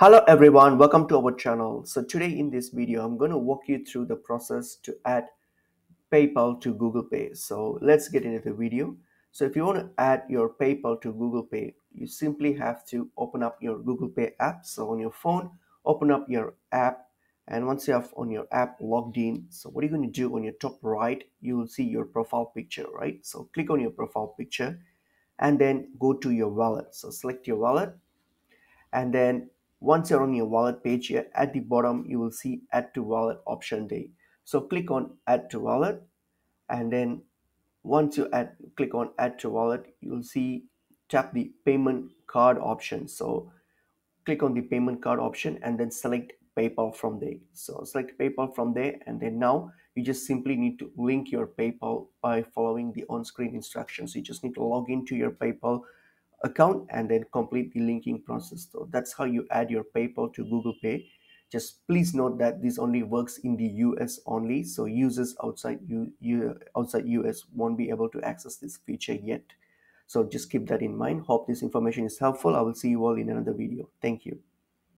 Hello everyone, welcome to our channel. So today in this video, I'm going to walk you through the process to add PayPal to Google Pay. So let's get into the video. So if you want to add your PayPal to Google Pay, you simply have to open up your Google Pay app. So on your phone, open up your app. And once you have on your app logged in, so what are you're going to do on your top right, you will see your profile picture, right? So click on your profile picture and then go to your wallet. So select your wallet and then once you're on your wallet page here at the bottom you will see add to wallet option day. so click on add to wallet and then once you add click on add to wallet you will see tap the payment card option. So click on the payment card option and then select paypal from there. So select paypal from there and then now you just simply need to link your paypal by following the on-screen instructions. You just need to log into your paypal account and then complete the linking process so that's how you add your paypal to google pay. Just please note that this only works in the us only so users outside you, you outside us won't be able to access this feature yet. So just keep that in mind. Hope this information is helpful. I will see you all in another video. Thank you